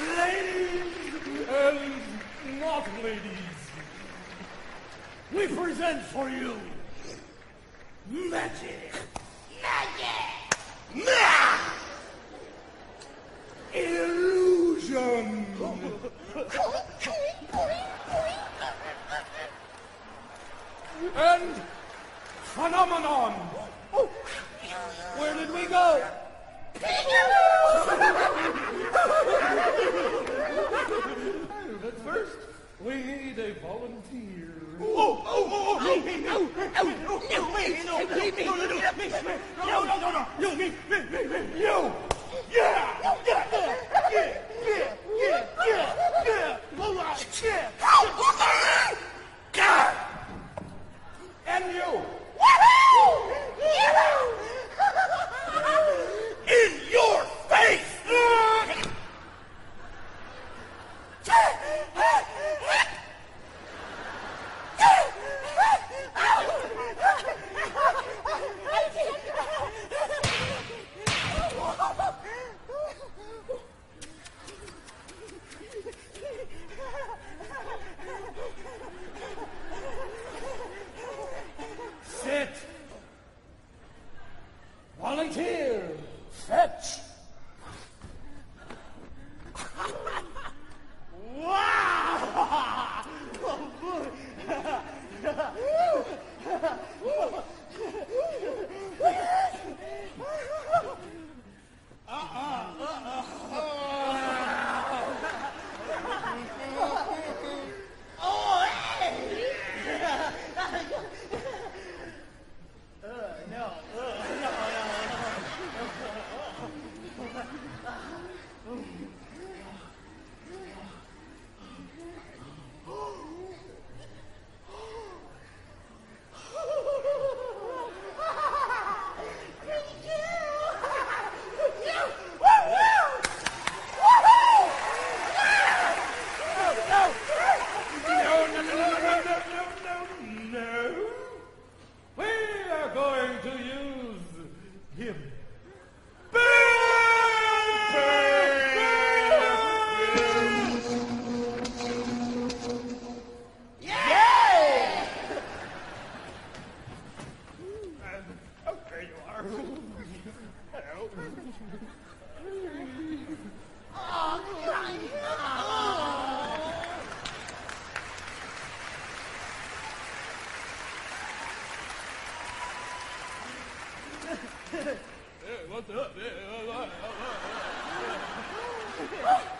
Ladies and not ladies, we present for you magic. Magic! Illusion! and phenomenon! Where did we go? But first, we need a volunteer. Oh, oh, oh, oh, me, me, no, no, no, no, me, no, me, me, no, no, no, me, me, no, no, no, no, you, me, me, me, me, you. Yeah, yeah, yeah, it. Volunteer. To use him. えっ待って待って待って待って待っ